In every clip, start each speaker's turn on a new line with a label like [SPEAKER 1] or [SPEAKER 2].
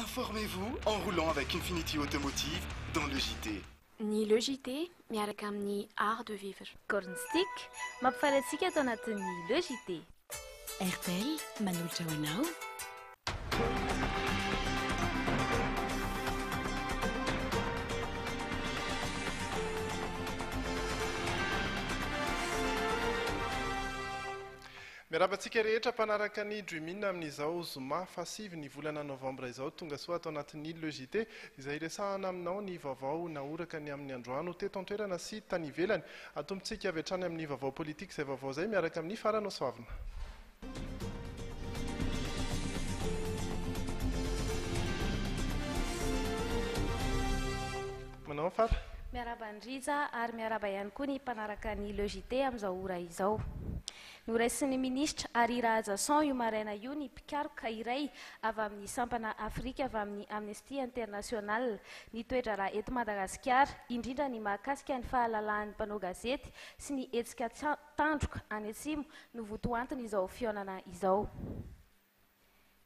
[SPEAKER 1] Informez-vous en roulant avec Infinity Automotive dans le JT.
[SPEAKER 2] Ny Le JT miaraka amin'ny Art de vivre.
[SPEAKER 3] Corn Stick, mampifaly antsika ato anatin'ny Le JT.
[SPEAKER 4] Airtel, manolotra ho
[SPEAKER 5] anao. Miarahaba antsika rehetra mpanaraka ny Dream-in amin'izao zoma faha sivy ny volana novambra izao. Tonga soa ato anatin'ny Le JT izay hiresahana aminao ny vaovao nahoraka ny amin'ny androano teto an-toerana sy tany ivelany. Atombotsika avy hatrany amin'ny vaovao politika izay vaovao izay miaraka amin'i Farano Soavina. Manao an Fara.
[SPEAKER 3] Miarahaba an'i Rija ary miarahaba ihany koa ny mpanaraka ny Le JT amin'izao ora izao. Noraisin'ny minisitra Harry Rahajason io maraina io ny mpikaroka iray avy amin'ny sampana Afrika avy amin'ny Amnesty International ny toe-draharaha eto Madagasikara, indrindra ny mahakasika ny fahalalahan'ny mpanao gazety sy ny hetsika tandroka any atsimo no votoantin'izao fihaonana izao.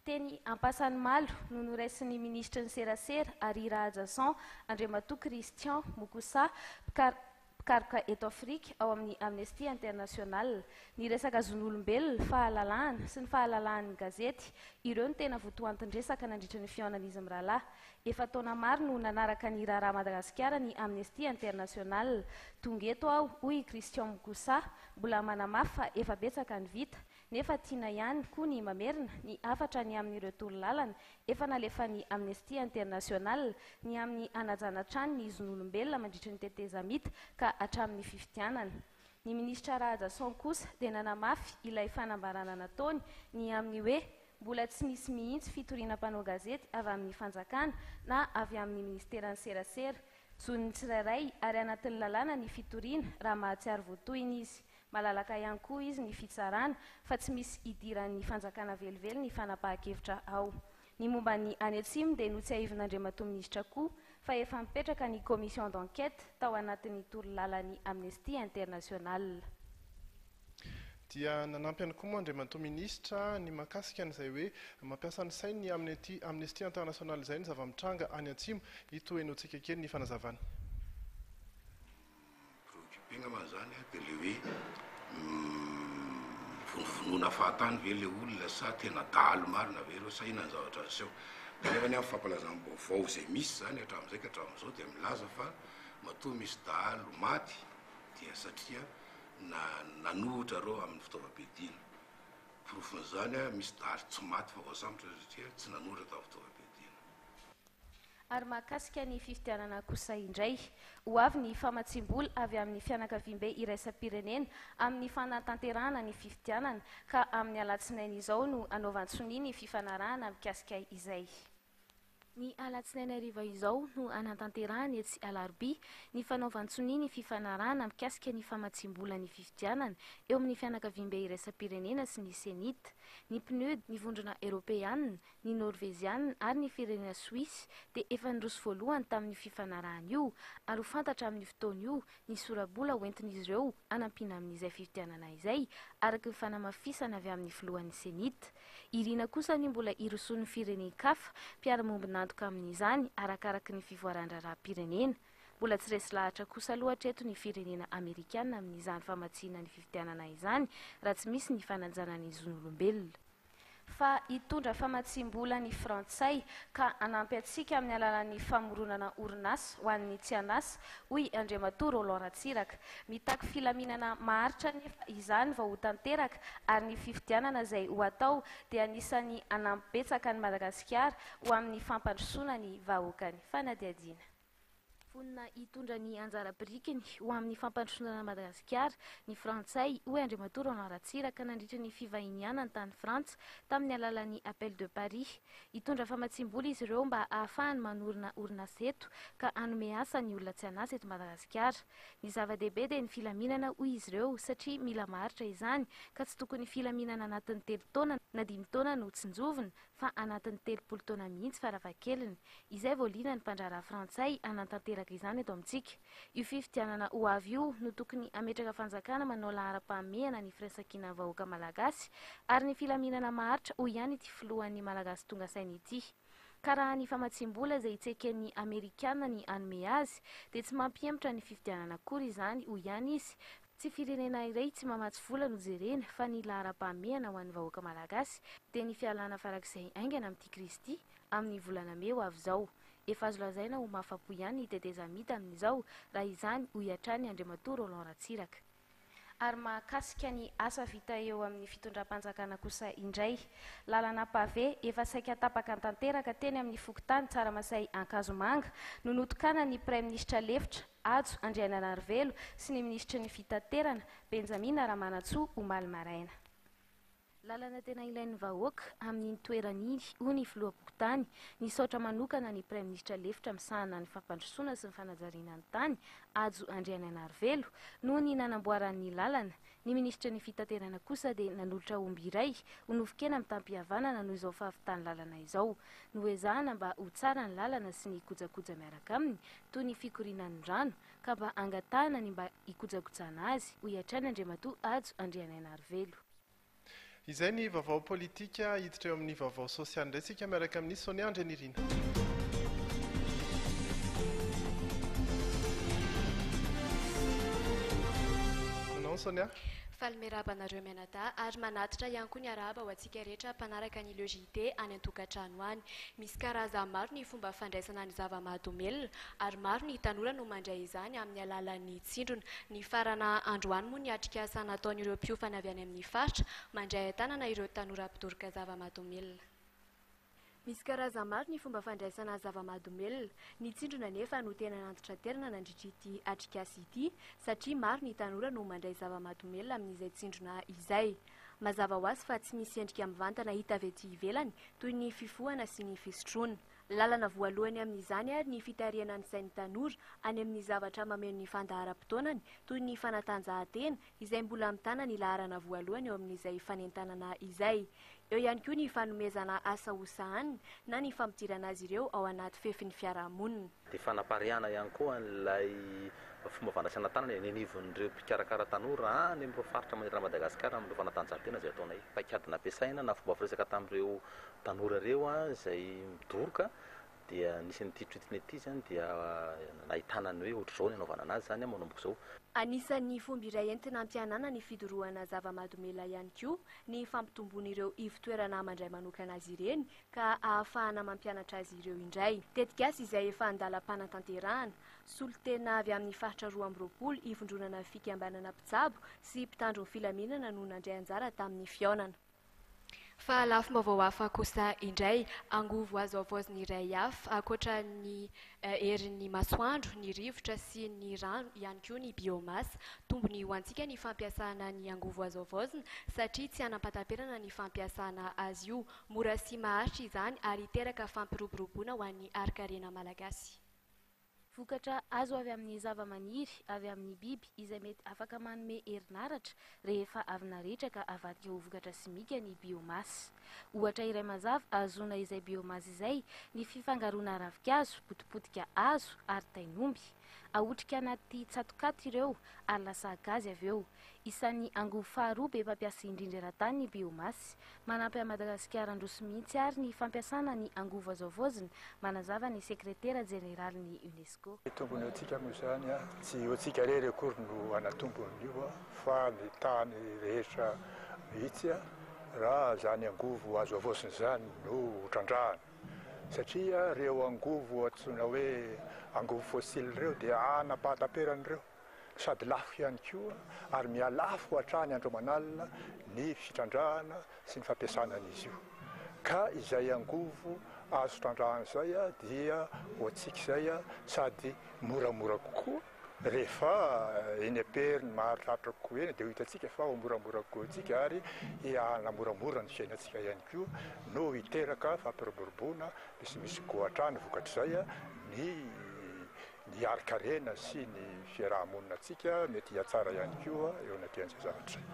[SPEAKER 3] Teny Ampasanimalo no noraisin'ny minisitry ny serasera ary hira Ajason, Andriamatoa Christian Mokosa, mpikar mpikaroka eto Afrika ao amin'ny Amnesty International. Ny resaka zon'olombelona, fahalalahana sy ny fahalalahan'ny gazety, ireo no tena votoantin-dresaka nandritry ny fihaonan'izy mirahalahy. Efa taona maro no nanaraka ny raharaha Madagasikara ny Amnesty International. Tonga eto aho, hoy i Christian Mokosa, mbola manamafy fa efa betsaka ny vita, nefa tiana ihany koa ny mamerina ny hafatra ny amin'ireo tolo lalana efa nalefan'ny Amnesty International ny amin'ny hanajana hatrany ny zon'olombelona mandritry ny tetezamita ka hatramin'ny fifidianana. Ny minisitra Rahajason kosa dia nanamafy ilay fanambarana nataony ny amin'ny hoe mbola tsy nisy mihitsy fitoriana mpanao gazety avy amin'ny fanjakana na avy amin'ny ministeran'ny serasera zon'ny tsirairay ary anatin'ny lalàna ny fitoriana raha mahatsiaro voatohina izy Malalaka ihany koa izy ny fitsarana fa tsy misy idiran'ny fanjakana velively ny fanapahan-kevitra ao. Ny momba ny any atsimo dia notsiahivin'Andriamatoa Minisitra koa fa efa mipetraka ny commission d'enquête tao anatin'ny torolalan'ny Amnesty International.
[SPEAKER 5] Dia nanampy ihany koa moa Andriamatoa Minisitra ny mahakasika an'izay hoe mampiasa ny sainy ny amin'ity Amnesty International izay ny zava-mitranga any atsimo. Itohenoantsika kely ny fanazavany.
[SPEAKER 6] Preoccupena manzany a, de le hoe mivonivonona fahatany ve le olona sa tena dahalo marina ve reo sa inona ny zavatra niseho? De nefany amin'ny fampalazam-baovao izay misy zany hatramin'izay ka hatramin'izao dia milaza fa matoa misy dahalo maty dia satria na nanohitra reo amin'ny fitaovam-piadiana. Porofon'izany a, misy dahalo tsy maty fa voasambotra satria tsy nanohitra tamin'ny fitaovam-piadiana.
[SPEAKER 3] Ary mahakasika ny fifidianana kosa indray, ho avy ny famatsiam-bola avy amin'ny fianakaviambe iraisam-pirenena amin'ny fanatanterahana ny fifidianana ka amin'ny alatsinainy izao no hanaovan-tsonia ny fifanarahana mikasika izay. Ny alatsinainy hariva izao no hanatanterahany etsy Alarobia ny fanaovan-tsonia ny fifanarahana mikasika ny famatsiam-bola ny fifidianana eo amin'ny fianakaviambe iraisam-pirenena sy ny CENI-T, ny PNUD, ny Vondrona Eropeanina, ny Norveziana ary ny firenena Soisy dia efa niroso voalohany tamin'io fifanarahana io ary ho fantatra amin'io fotoana io ny sora-bola ho entin'izy ireo hanampiana amin'izay fifidianana izay, araka ny fanamafisana avy amin'ny filohan'ny Cenit. Irina kosa ny mbola hirosoan'ny firenen-kafa mpiara-miombon'antoka amin'izany arakaraky ny fivoaran-draharaham-pirenena. Mbola tsy resy lahatra kosa aloha hatreto ny firenena amerikana amin'izany famatsiana ny fifidianana izany raha tsy misy ny fanajana ny zon'olombelona. fa hitondra famatsiam-bola ny Frantsay ka hanampy antsika amin'ny alalan'ny famoronana orinasa ho an'ny tsy an'asa, hoy Andriamatoa Roland Ratsiraka. Mitaky filaminana maharitra anefa izany vao ho tanteraka ary ny fifidianana izay ho atao dia anisan'ny hanampy betsaka an'i Madagasikara ho amin'ny fampandrosoana ny vahoakany. Fanadihadiana. Vonona hitondra ny anjara birikiny ho amin'ny fampandrosoana an'i Madagasikara ny Frantsay, hoy Andriamatoa Roland Ratsiraka nandritra ny fivahinianany tany Frantsa tamin'ny alalan'ny Appel de Paris. Hitondra famatsiam-bola izy ireo mba hahafahany manorina orinasa eto ka hanome asa ny olona tsy an'asa eto Madagasikara. Ny zava-dehibe dia ny filaminana, hoy izy ireo, satria mila maharitra izany ka tsy tokony filaminana anatin'ny telo taona na dimy taona no tsinjovina fa anatin'ny telopolo taona mihitsy farafahakeliny, izay vao liana ny mpandraharaha frantsay hanantanteraka izany eto amintsika. Io fifidianana ho avy io no tokony hametraka fanjakana manao laharam-pahamehana ny firaisankinan'ny vahoaka malagasy ary ny filaminana maharitra hoy ihany ity filohan'ny Malagasy tonga saina ity. Ka raha ny famatsiam-bola izay itseken'ny Amerikana ny hanome azy dia tsy mampihemotra ny fifidianana akory izany hoy ihany izy Tsy firenena iray tsy mamatsy vola no jerena fa ny laharam-pahamehana ho an'ny vahoaka malagasy dia ny fialana farak'izay haingana amin'ity krizy ity amin'ny volana mey ho avy izao. Efa azo lazaina ho mahafa-po ihany ny tetezamita amin'izao raha izany hoy hatrany Andriamatoa Roland Ratsiraka. Ary mahakasika ny asa vita eo amin'ny fitondram-panjakana kosa indray, lalana pavé efa saika tapaka tanteraka teny amin'ny fokontany Tsaramasay Ankazomanga no notokanan'ny praiminisitra lefitra, Hajo Andriananarivelo sy ny minisitry ny Fitaterana, Benjamina Ramanantsoa, omaly maraina. Lalana tena ilain'ny vahoaka amin'iny toerana iny, hoy ny filoham-pokontany. Nisaotra manokana ny praiminisitra lefitra misahana ny fampandrosoana sy ny fanajariana ny tany, Hajo Andriananarivelo, noho ny nanamboarany ny lalana. Ny minisitry ny fitaterana kosa dia nanolotra omby iray ho nofon-kena mitam-pihavanana noho izao fahavitan'ny lalana izao. Noezahana mba ho tsara ny lalana sy ny kojakoja miaraka aminy, toy ny fikorianan'ny rano, ka mba angatahana ny mba hikojakojana azy, hoy hatrany Andriamatoa Hajo Andrianainarivelo.
[SPEAKER 5] Izay ny vaovao politika, hiditra eo amin'ny vaovao sosialy indray isika miaraka amin'i Sonia Andrianirina. Sonia. Faly miarahaba
[SPEAKER 2] anareo mianadahy ary manatitra ihany koa ny arahaba ho antsika rehetra mpanaraka ny Legi. dia any an-tokantrano any. Misy karazany maro ny fomba fandraisana ny zava-mahadomelina ary maro ny tanora no mandray izany amin'ny alalan'ny tsindrona. Nifarana androany moa ny atrikasa nataon'ireo mpiofana avy any amin'ny faritra mandray an-tanana ireo tanora mpidoroka zava-mahadomelina. Misy karazany maro ny fomba fandraisana zava-mahadomelina. Ny tsindrona anefa no tena nantitraterina nandritra ity atrikasa ity satria maro ny tanora no mandray zava-mahadomelina amin'izay tsindrona izay. Mazava ho azy fa tsy misy endrika mivantana hita avy ety ivelany toy ny fifohana sy ny fisotroana. Lalana voalohany amin'izany ary ny fitarihana ny sain'ny tanora any amin'ny zavatra mameno ny fandaharam-potoanany toy ny fanatanjahantena izay mbola mitana ny laharana voalohany eo amin'izay fanentanana izay. Eo ihany koa ny fanomezana asa hosahaniny na ny fampidirana azy ireo ao anaty fefin'ny fiarahamonina.
[SPEAKER 7] dia fanapariahana ihany koa an'ilay fomba fandraisana tanana eny anivon'ireo mpikarakara tanora any amin'ireo faritra manerana an'i Madagasikara amin'ireo fanatanjahantena izay ataonay. Paikady nampiasaina na fomba firesaka tamin'ireo tanora ireo izay midoroka dia nisy an'ity Treat Net ity izany dia nahitana ny hoe ohatr'izao ny hanaovana an'azy izany manomboka izao.
[SPEAKER 2] Anisan'ny fomba iray entina hampihanana ny fidorohana zava-mahadomelina ihany koa ny fampitomboana ireo ivo-toerana mandray manokana azy ireny ka ahafahana mampianatra azy ireo indray. Tetikasa izay efa an-dalam-panatanterahana. Solontena avy amin'ny faritra roa amby roapolo ivondronana fikambanana mpitsabo sy mpitandro ny filaminana no nandray anjara tamin'ny fihaonana. Fa lafim-baovao hafa kosa indray, angovo azo havaozina iray hafa, ankoatra ny herin'ny masoandro, ny rivotra sy ny rano ihany koa ny biomasa. Tombony ho antsika ny fampiasana ny angovo azo havaozina satria tsy hanam-pahataperana ny fampiasana azy io. Mora sy maharitra izany ary hiteraka fampiroboroboana ho an'ny harin-karena malagasy.
[SPEAKER 3] Vokatra azo avy amin'ny zavamaniry, avy amin'ny biby izay mety afaka manome herinaratra rehefa avy narehitra ka avadika ho vokatra simika ny biomasse. Ohatra iray mazava ahazoana izay biomasse izay ny fifangaroana ravinkazo, potipotika hazo ary tain'omby. Ahotrika anaty tsatokaty ireo ary lasa gazy avy eo. Isan'ny angovo faharoa be mpampiasa indrindra eran-tany ny biomasy. Manampy an'i Madagasikara handroso mihitsy àry ny fampiasana ny angovo azo havaozina, manazava ny sekretera jeneralin'ny UNESCO.
[SPEAKER 8] Ny tombony ho antsika moa izany, tsy ho antsika irery akory no hanatombo an'io fa ny tany rehetra mihitsy, raha izany angovo azo havaozina izany no trandrahana. Satria ireo angovo antsoina hoe angovo fosila ireo dia anam-pahataperan'ireo sady lafo ihany koa ary mihalafo hatrany andro aman'alina ny fitrandrahana sy ny fampiasana an'izy io. Ka izay angovo azo trandrahana izay dia hoantsika izay sady moramora kokoa. Rehefa eny am-pery ny maharitraritra kokoa eny dia ho hitantsika fa ho moramora kokoa antsika ary hiala moramora ny fiainantsika ihany koa no hiteraka fampiroboroboana misimisy koa hatrany vokatr'izay ny ny harin-karena sy ny fiaraha-monina antsika mety hihatsara ihany koa eo anatrehan'izay zavatra izay.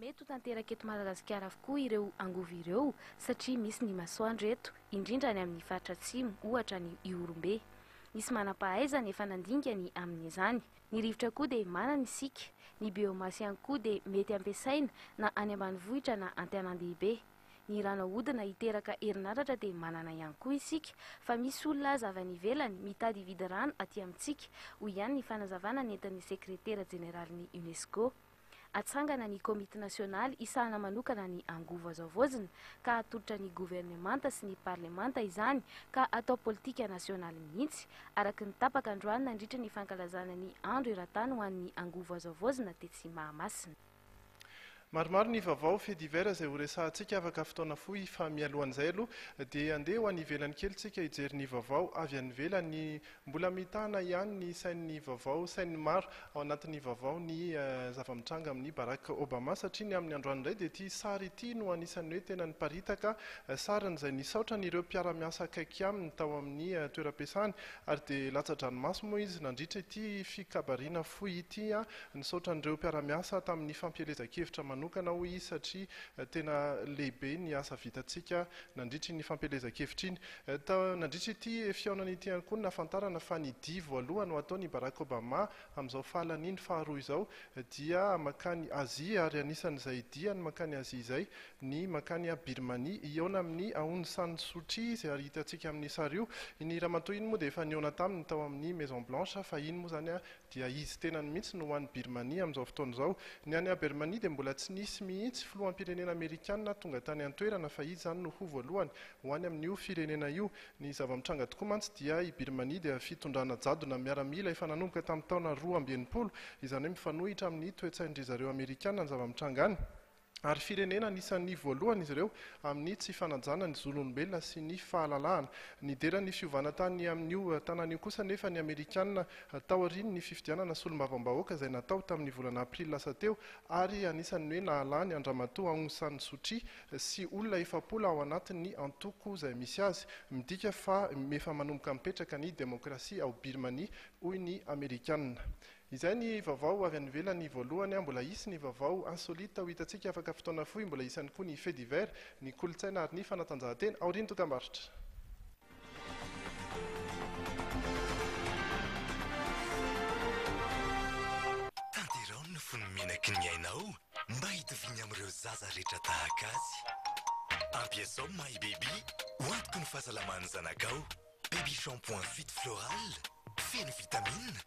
[SPEAKER 3] Mety ho tanteraka eto Madagasikara avokoa ireo angovo ireo satria misy ny masoandro eto, indrindra any amin'ny faritra atsimo, ohatra any Ihorombe. Nisy manam-pahaizana efa nandinika ny amin'izany. Ny rivotra koa dia manana isika. Ny biomasse ihany koa dia mety ampiasaina na any ambanivohitra na an-tanàn-dehibe. Ny rano ahodina hiteraka herinaratra dia manana ihany koa isika. Fa misy olona aza avy any ivelany mitady hividy rano aty amintsika, hoy ihany ny fanazavana nentin'ny sekretera jeneralin'ny UNESCO. Hatsangana ny Komity Nasionaly hisahana manokana ny angovo azo havaozina ka hatolotra ny Governemanta sy ny Parlemanta izany ka hatao politika nasionaly mihitsy, araka ny tapaka androany nandritra ny fankalazana ny Andro eran-tany ho an'ny angovo azo havaozina tetsy Mahamasina.
[SPEAKER 5] Maromaro ny vaovao faits divers izay ho resahantsika afaka fotoana fohy fa mialohan'izay aloha dia handeha ho any ivelany kely tsika hijery ny vaovao avy any ivelany Mbola mitana ihany ny sain'ny vaovao, sain'ny maro ao anatin'ny vaovao ny zava-mitranga amin'i Barack Obama satria ny amin'ny androany indray dia ity sary ity no anisan'ny hoe tena niparitaka, sariny izay nisaotra an'ireo mpiara-miasa akaiky aminy tao amin'ny toeram-piasany ary dia latsa-dranomaso moa izy nandritra ity fikabariana fohy ity. Nisaotra an'ireo mpiara-miasa tamin'ny fampielezan-kevitra manokana hoy izy satria tena lehibe ny asa vitantsika nandritry iny fampielezan-kevitra iny. Tao nandritra ity fihaonana ity ihany koa no nahafantarana fa ny dia voalohany ho ataon' i Barack Obama amin' izao fahalaniany faharoa izao dia mankany Azia ary anisan' izay diany mankany Azia izay ny mankany Birmania hihaona amin' i Aung San Suu Kyi izay hitantsika amin' io sary io. Iny ramatoa iny moa dia efa nihaona taminy tao amin' ny Maison Blanche fa iny moa izany dia izy tenany mihitsy no ho any Birmania amin' izao fotoana izao. Ny any Birmania dia mbola tsy nisy mihitsy filoham-pirenena amerikana tonga tany an-toerana fa izy izany no ho voalohany. Ho any amin'io firenena io. Ny zava-mitranga tokoa mantsy dia i Birmania dia fitondrana jadona miaramila efa nanomboka tamin'ny taona roa amby enimpolo, izany hoe mifanohitra amin'ny toe-tsain-dry zareo Amerikana ny zava-mitranga any, ary firenena anisan'ny voalohany izy ireo amin'ny tsy fanajana ny zon'olombelona sy ny fahalalahana. Nidera ny fiovana tany amin'io tanàna io kosa anefa ny Amerikana taorian'ny fifidianana solombavambahoaka izay natao tamin'ny volana Aprily lasa teo ary anisan'ny hoe nahalany an-dRamatoa Aung San Suu Kyi sy olona efapolo ao anatin' ny antoko izay misy azy, midika fa efa manomboka mipetraka ny demokrasia ao Birmania, hoy ny Amerikana. Izay ny vaovao avy any ivelany voalohany. Mbola hisy ny vaovao insolite ho hitantsika afaka fotoana fohy, mbola hisy ihany koa ny faits divers, ny kolontsaina ary ny fanatanjahantena aorian'ny dokambarotra.
[SPEAKER 9] Tanterao ny fony menaky ny ainao. mba hitoviany amin'ireo zaza rehetra tahaka azy. Ampiasao My Baby ho antoky ny fahasalaman'ny zanakao. Baby Shampoing Fit Floral feno vitamina,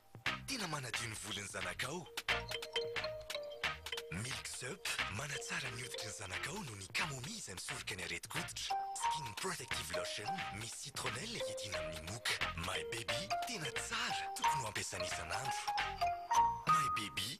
[SPEAKER 9] tena manadio ny volon'ny zanakao. Milk Soap manatsara ny hoditry ny zanakao noho ny camomille izay misoroka ny aretin-koditra. Skin Protective Lotion misy citronnelle hiadiana amin'ny moka. My Baby tena tsara, tokony ho ampiasaina isan'andro. My Baby,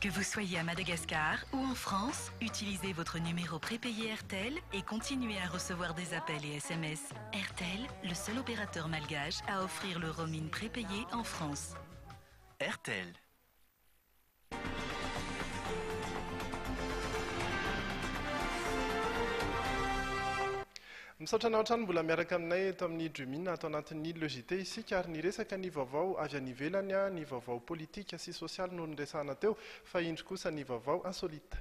[SPEAKER 4] Que vous soyez à Madagascar ou en France, utilisez votre numéro prépayé RTL et continuez à recevoir des appels et SMS. RTL, le seul opérateur malgache à offrir le roaming prépayé en France.
[SPEAKER 9] Rtl.
[SPEAKER 5] Misaotra anao hatrany mbola miaraka aminay eto amin'ny Dreamina ato anatin'ny Le JT isika ary niresaka ny vaovao avy any ivelany, ny vaovao politika sy sosialy no niresahana teo fa indro kosa ny vaovao insolite.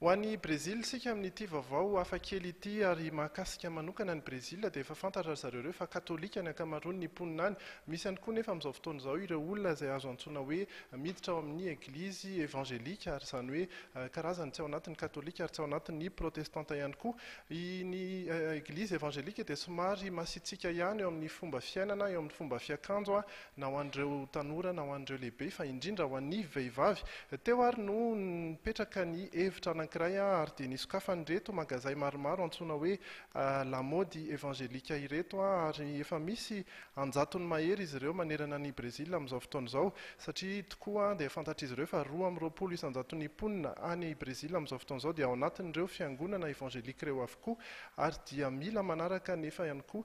[SPEAKER 5] Ho an'i Brezila isika amin'ity vaovao hafa kely ity ary mahakasika manokana an'i Brezila dia efa fantatra ry zareo ireo fa katolika ny ankamaroan'ny mponina any. Misy ihany koa nefa amin'izao fotoana izao ireo olona izay azo antsoina hoe miditra ao amin'ny eglizy evanjelika ary izany hoe karazany tsy ao anatin'ny katolika ary tsy ao anatin'ny protestanta ihany koa. Ny eglizy evanjelika dia somary masitsiaka ihany eo amin'ny fomba fiainana, eo amin'ny fomba fiakanjo na ho an'ireo tanora na ho an'ireo lehibe fa indrindra ho an'ny vehivavy. Teo ary no nipetraka ny hevitra anankiray ary dia nisokafan'ireto magazay maromaro antsoina hoe Lamaody Evangelika ireto ary efa misy an-jatony mahery izy ireo manerana an'i Brezila amin'izao fotoana izao satria tokoa dia fantatr'izy ireo fa roa amby roapolo isan-jaton'ny mponina any Brezila amin'izao fotoana izao dia ao anatin'ireo fiangonana Evangelik'ireo avokoa ary dia mila manaraka nefa ihany koa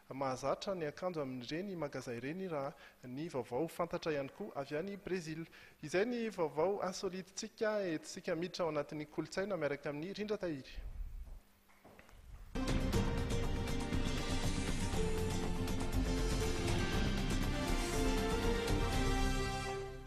[SPEAKER 5] Mahazatra ny akanjo amin'ireny magazay ireny raha ny vaovao fantatra ihany koa avy any Brezila. Izay ny vaovao insolite-ntsika eto isika miditra ao anatin'ny kolontsaina miaraka amin'i Rindra Tahiry.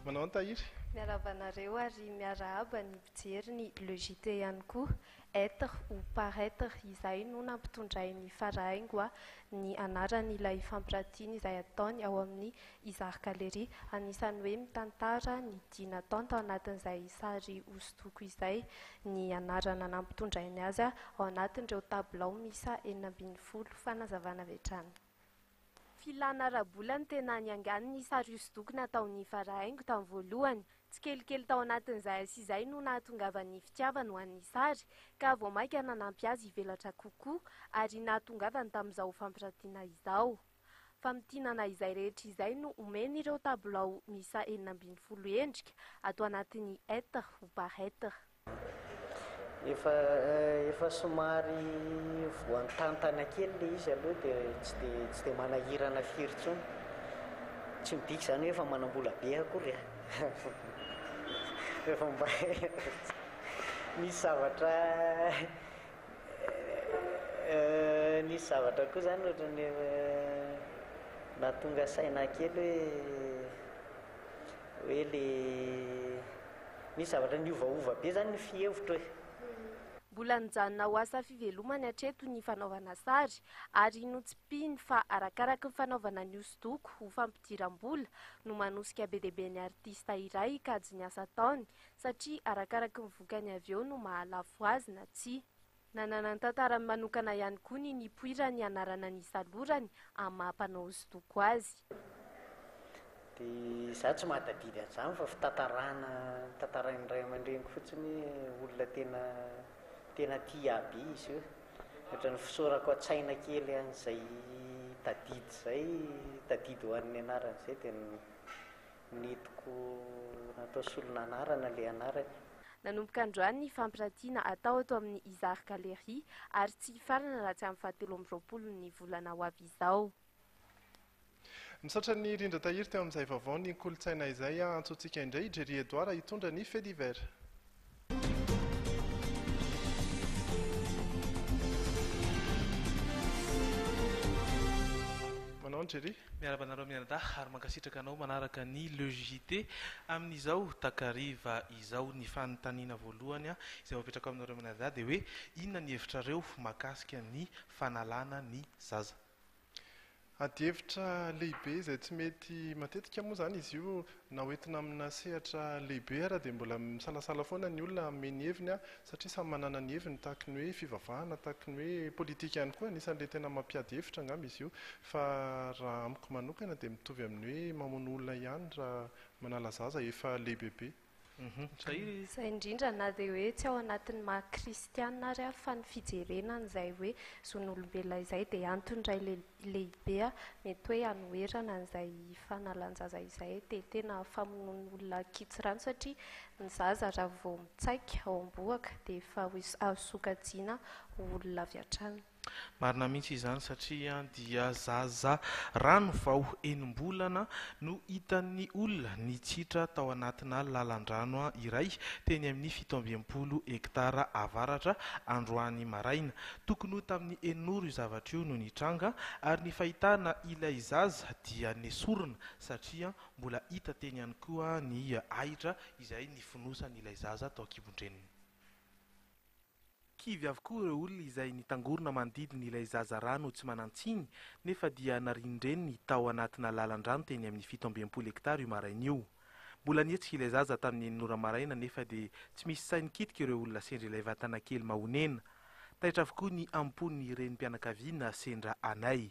[SPEAKER 5] Manao an
[SPEAKER 10] Tahiry. Miarahaba anareo ary miarahaba ny mpijery ny Le JT ihany koa. Être ou paraître izay no nampitondrain'i Farahaingoa ny anaran'ilay fampirantiana izay ataony ao amin'ny Izar Gallery. Anisan'ny hoe mitantara ny dia nataony tao anatin'izay sary hosodoko izay ny anarana nampitondrainy azy ao anatin'ireo tabilao miisa enina ambin'ny folo. Fanazavana avy hatrany. Filana ara-bola no tena niangany ny sary hosodoko nataon'i Farah haingo tamin'ny voalohany. Tsikelikely tao anatin'izay sy izay no nahatongavan'ny fitiavany ho an'ny sary ka vao mainka nanampy azy hivelatra kokoa ary nahatongavany tamin'izao fampirantiana izao. Famintinana izay rehetra izay no omeny ireo tabilao miisa enina ambin'ny folo endrika ato anatin'ny Être ou Paraitre.
[SPEAKER 11] Efa efa somary voantantana kely le izy aloha de tsy de tsy de manahirana firy intsony. Tsy midika izany hoe efa manam-bola be akory a! Efa mba misy zavatra nisy zavatra koa izany ohatran'ny nahatonga saina kely hoe. hoe le misy zavatra niovaova be zany ny fihevitro e.
[SPEAKER 10] Mbola nijanona ho asa fivelomany hatreto ny fanaovana sary ary notsipihiny fa arakaraky ny fanaovana ny hosodoko ho fampidiram-bola no manosika be dia be ny artista iray hikajy ny asa ataony satria arakaraky ny vokany avy eo no mahalafo azy na tsia. Nanana ny tantarany manokana ihany koa ny nipoirany anarana ny salorany amin'ny maha mpanao hosodoko azy.
[SPEAKER 11] Dia izaho tsy mahatadidy an'izany fa fitantarana tantarain'ny ray aman-dreniko fotsiny hoe olona tena tena tia aby izy io. Ohatran'ny fisaorako an-tsaina kely an'izay tadidy izay, tadidy ho an'ny anarany izay dia ny Nidiko natao solon'anarana ilay anarany.
[SPEAKER 10] Nanomboka androany ny fampirantiana atao ato amin'ny Izar Gallery ary tsy hifarana raha tsy amin'ny fahatelo amby roapolon'ny volana ho avy izao.
[SPEAKER 5] Misaotra an'i Rindra Tahiry teo amin'izay vaovao ny kolontsaina izay, antsointsika indray i Jerry Edouard hitondra ny Fait divers. Manao ny Jerry.
[SPEAKER 12] Miarahaba anareo mianadahy ary mankasitraka anao manaraka ny Le JT amin'izao takariva izao. Ny fanontaniana voalohany izay ho apetrako aminareo mianadahy dia hoe inona ny hevitrareo mahakasika ny fanalana ny zaza?
[SPEAKER 5] Adihevitra lehibe izay tsy mety matetika moa izany izy io na hoentina amina sehatra lehibe ara dia mbola misalasala foana ny olona hanome ny heviny satria samy manana ny heviny tahaky ny hoe fivavahana tahaky ny hoe politika ihany koa anisan'ilay tena mampiady hevitra angamba izy io fa raha amiko manokana dia mitovy amin'ny hoe mamono olona ihany raha manala zaza efa lehibebe
[SPEAKER 12] Tahiry.
[SPEAKER 10] Izay indrindra na dia hoe tsy ao anatin'ny maha kristiana ary aho fa ny fijerena an'izay hoe zon'olombelona izay dia antony iray lehibe mety hoe hanoherana an'izay fanalan-jaza izay dia tena famonoan'olona kitsirano satria ny zaza raha vao mitsaika ao am-bohoka dia efa azo sokajiana ho olona avy hatrany.
[SPEAKER 12] Marina mihitsy izany satria dia zaza rano vao enim-bolana no hitan'ny olona nitsitra tao anatina lalan-drano iray teny amin'ny fito amby enimpolo hektara avaratra androany maraina. Tokony ho tamin'ny enin'ora io zavatra io no nitranga ary ny fahitana ilay zaza dia nesorina satria mbola hita teny ihany koa ny ahitra izay nifonosan'ilay zaza tao an-kibon-dreniny. Kivy avokoa ireo olona izay nitangorona manodidina ilay zaza rano tsy manan-tsiny nefa dia narian-dreniny tao anatina lalan-drano teny amin'ny fito amby enimpolo hektara io maraina io. Mbola nihetsika ilay zaza tamin'ny enina ora maraina nefa dia tsy misy sahy nikitika ireo olona sendra ilay vatana kely mahonena. Taitra avokoa ny am-pon'ny renim-pianakaviana sendra anay.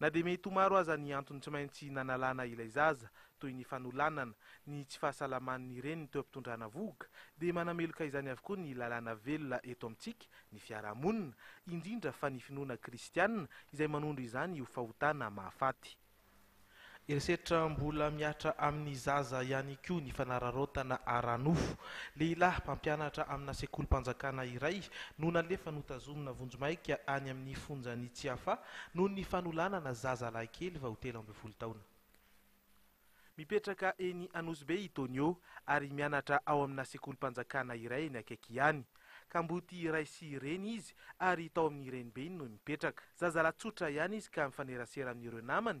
[SPEAKER 13] Na dia
[SPEAKER 12] mety ho maro aza ny antony tsy maintsy nanalana ilay zaza, toy ny fanolanana, ny tsy fahasalaman'ny reniny teo am-pitondrana vohoka, dia manameloka izany avokoa ny lalàna velona eto amintsika, ny fiarahamonina, indrindra fa ny finoana kristiana izay manondro izany ho fahotana mahafaty. Herisetra mbola mihatra amin'ny zaza ihany koa ny fanararaotana ara-nofo. Lehilahy mpampianatra amina sekolim-panjakana iray no nalefa notazomina vonjimaika any amin'ny fonjan'i Tsiafahy noho ny fanolanana zaza lahy kely vao telo ambin'ny folo taona. Mipetraka eny Anosibe i Tonio ary mianatra ao amina sekolim-panjakana iray eny akaiky ihany. Kamboty ray sy reny izy ary tao amin'ny renibeny no nipetraka. Zazalahy tsotra ihany izy ka mifanerasera amin'ireo namany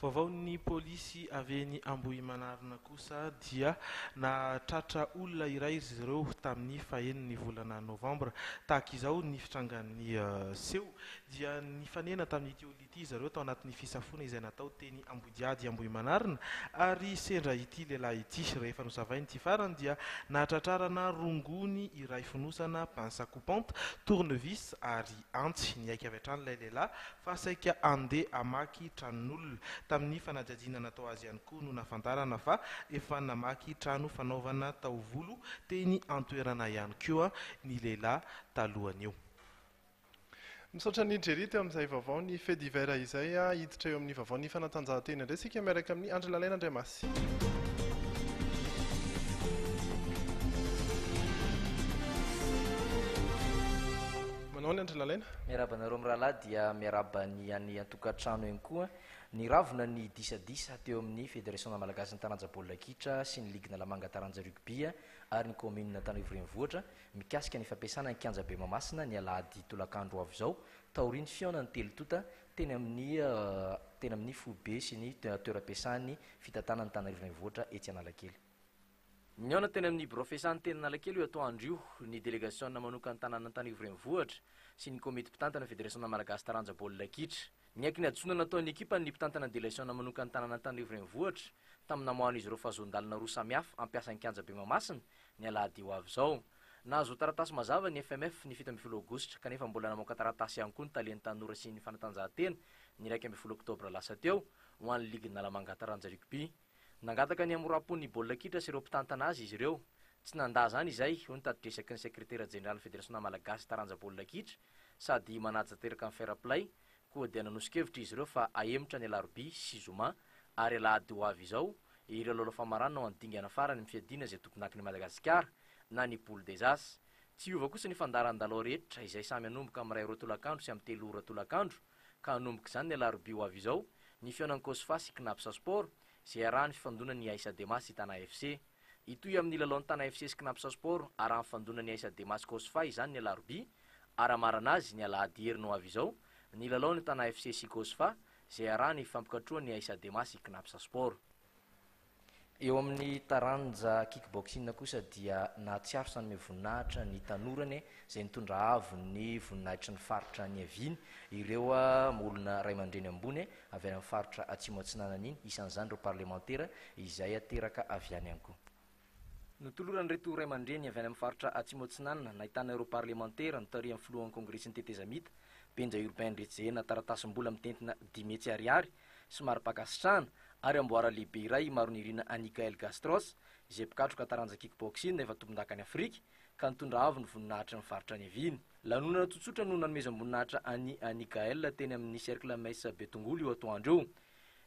[SPEAKER 14] Vaovaon'ny polisy
[SPEAKER 12] avy eny Ambohimanarina kosa dia nahatratra olona iray ry zireo tamin'ny fahenin'ny volana novambra. Tahaka izao ny fitrangan'ny seho dia nifanena tamin'ity olona ity zareo tao anatin'ny fisafoana izay natao teny Ambodiady Ambohimanarina ary sendra ity lehilahy ity. Rehefa nosavaina ity farany dia nahatratrarana rongony iray fonosana, pince à coupante, tournevis ary antsy, niaiky avy hatrany ilay lehilahy fa saika handeha hamaky tranon'olona. Tamin'ny fanadihadiana natao azy ihany koa no nahafantarana fa efa namaky trano fanaovana taovolo teny an-toerana ihany koa ny lehilahy talohan'io.
[SPEAKER 5] Misaotra an'i Jerry teo amin'izay vaovao ny fait divers izay. Hiditra eo amin'ny vaovaon'ny fanatanjahantena indray isika miaraka amin'i Andry Lalaina Andriamasina. Azy. Manao ahoana an-dry Lalaina?
[SPEAKER 15] Miarahaba anareo mirahalahy dia miarahaba ny any an-tokantrano ihany koa. Niravona ny disadisa teo amin'ny Federasiona Malagasin'ny Taranja Baolina Kitra sy ny Ligue Analamanga Taranja Rugby ary ny Kaominina Antanivo Renivohitra mikasika ny fampiasana ny Kianjabe Mahamasina ny alahady tolakandro ho avy izao taorian'ny fihaonan'ny telo tonta teny amin'ny teny amin'ny foibe sy ny toeram-piasan'ny fitantanan'ny Tanarivo Renivohitra etsy Analakely. Nihaona teny amin'ny birao fiasany teny Analakely io atoandro io ny delegasiona manokan-tanàn'Antanivo Renivohitra sy ny komity mpitantana Federasiona Malagasy taranja baolina kitra. Niaiky ny hadisoana nataon'ny ekipany ny mpitantana delaisaona manokan-tanàn'Antanivo Renivohitra tamin'ny namoahan'izy ireo fahazoan-dalana roa samihafa hampiasa ny kianja Bemamasina ny alahady ho avy izao. Nahazo taratasy mazava ny FMF ny fito ambin'ny folo aogositra, kanefa mbola namoaka taratasy ihany koa ny talen'ny tanora sy ny fanatanjahantena ny iraika ambin'ny folo oktobra lasa teo, ho an'ny ligin'Analamanga taranja rugby. Nangataka ny hamoram-po ny baolina kitra sy ireo mpitantana azy izy ireo. Tsy nandà izany izay, hoy ny tatitresaky ny sekretera jeneralin'ny federasionà malagasy taranja baolina kitra, sady manaja teraka ny fair play, koa dia nanoso-kevitra izy ireo fa hahemotra ny alarobia sy zoma ary alahady ho avy izao ireo lalao famaranana ao amin'ny dingana farany amin'ny fiadiana izay tompondakan'i Madagasikara na ny Poule des As. Tsy hiova kosa ny fandaharan-dalao rehetra izay samy hanomboka amin'ny iray ora tolakandro sy amin'ny telo ora tolakandro ka hanomboka izany ny alarobia ho avy izao ny fihaonan'ny Cosfa sy Cnaps Sport izay iarahan'ny fifandonan'ny Aisa Dema sy Tana FC. Hitohy amin'ny lalaon'ny Tana FC sy Cnaps Sport arahan'ny fifandonan'ny Aisa Dema sy Cosfa izany ny alarobia. Ara-marana azy, ny alahady heriny ho avy izao, ny lalaon'ny Tana FC sy Cosfa, izay iarahany hifampikatrohan'ny Aisa Dema sy Cnaps Sport. Eo amin'ny taranja kickboxing kosa dia nahatsiaro sy nanome voninahitra ny tanorany izay nitondra avo ny voninahitry ny faritra niaviany ireo olona ray aman-dreny ambony avy any amin'ny faritra Atsimo Atsinanana iny, isan'izany ireo parlemantera izay teraka avy any ihany koa. Notoloran'ireto ray aman-dreny avy any amin'ny faritra Atsimo Atsinanana nahitana ireo parlemantera notarihan'ny filohan'ny kongresin'ny tetezamita, Benja Urbain Ndrejehana taratasim-bola mitentina dimy hetsy ariary sy mari-pankasitrahana ary amboara lehibe iray imaronirina an'i Gael Gastros izay mpikatroka taranja kickboxing efa tompondaka any Afrika ka nitondra avo ny voninahitry ny faritra niaviany. Lanonana tsotsotra no nanomezam-boninahitra an'i Annie Gaëlle teny amin'ny Cercle Messe Betongolo io atoandro io.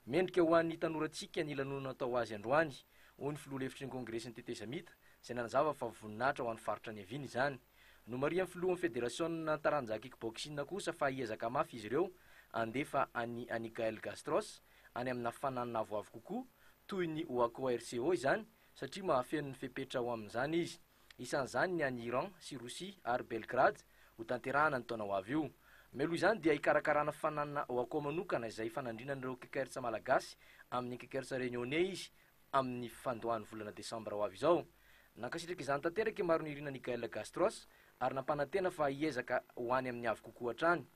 [SPEAKER 15] Mendrika ho an'ny tanorantsika ny lanonana natao ho azy androany, hoy ny filoha lefitry ny Kongresin'ny Tetezamita, izay nanazava fa voninahitra ho an'ny faritra niaviany izany. Nomarihan'ny filohan'ny federasionina taranja kickboxing kosa fa hiezaka mafy izy ireo handefa an'i Annie Gaëlle Gastros any amina fananana avoavo kokoa, toy ny Oakoa RCO izany, satria mahafeno ny fepetra ho amin'izany izy. Isan'izany ny any Iran sy Rosia ary Belgrade hotanterahana ny taona ho avy io. Mialoha izany dia hikarakarana fifaninanana ao Akao manokana izay ifanandrinan'ireo Quakers malagasy amin'ny Quakers Reunionnais izy amin'ny fandoavan'ny volana desambra ho avy izao. Nankasitraka izany tanteraka i Maronirinany Gaël Gastros ary nampanantena fa hiezaka ho any amin'ny avo kokoa hatrany.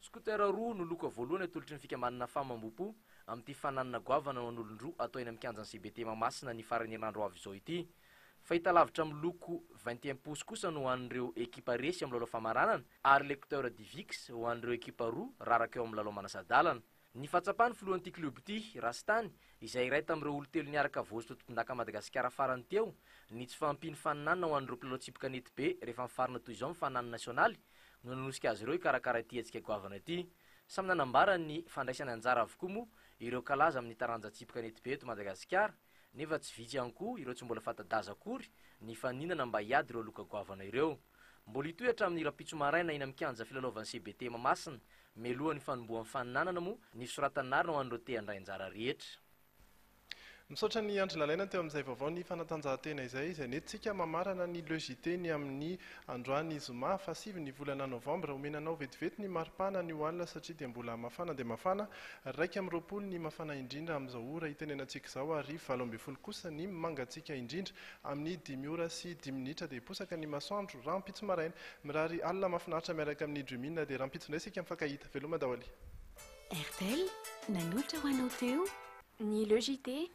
[SPEAKER 15] Scooter roa no loka voalohany atolotry ny fikambanana Famambom-po amin'ity fananana goavana ho an'olon-droa atao eny amin'ny kianjan'ny CBT Mahamasina ny faran'ny herinandro ho avy izao ity. Fahitalavitra miloko vingt et un pouces kosa no ho an'ireo ekipa resy amin'ny lalao famaranana ary lecteur DivX ho an'ireo ekipa roa raraka eo amin'ny lalao manasa-dalana. Ny fahatsapan'ny filohan'ity klioba ity, Rastany, izay iray tamin'ireo olon-telo niaraka voazo totompondaka Madagasikara farany teo, ny tsy fahampian'ny faninanana ho an'ireo mpilalao tsipy kanety be rehefa mifarana toy izao ny faninanana nasionaly no nanosika azy ireo hikarakara ity hetsika goavana ity. Samy nanambara ny fandraisany anjara avokoa moa ireo kalaza amin'ny taranja tsipy kanety be eto Madagasikara. nefa tsy vitsy ihany koa ireo tsy mbola fanta-daza akory nifaninana mba hiady ireo loka goavana ireo. Mbola hitohy hatramin'ny rahampitso maraina eny amin'ny kianja filalaovan'ny CBT Mahamasina, mialohan'ny fanombohan'ny faninanana moa, ny fisoratan'arina ho an'ireo te-handray anjara rehetra.
[SPEAKER 5] Misaotra an'i Andry Nalaina teo amin'izay vaovao ny fanatanjahantena izay, izay nentintsika mamarana ny Le JT ny amin'ny Androany zoma faha sivy ny volana novambra, omena anao vetivety ny maripana anio alina satria dia mbola mafana dia mafana, iraika amby roapolo ny mafana indrindra amin'izao ora itenenantsika izao ary valo ambin'ny folo kosa ny mangatsiaka indrindra, amin'ny dimy ora sy dimy minitra dia hiposaka ny masoandro rahampitso maraina. Mirary alina mahafinaritra miaraka amin'ny Dreamina dia rahampitso indray isika mifankahita. Veloma daholo.
[SPEAKER 2] Airtel, nanohitra ho anao teo. Ny
[SPEAKER 1] Le JT,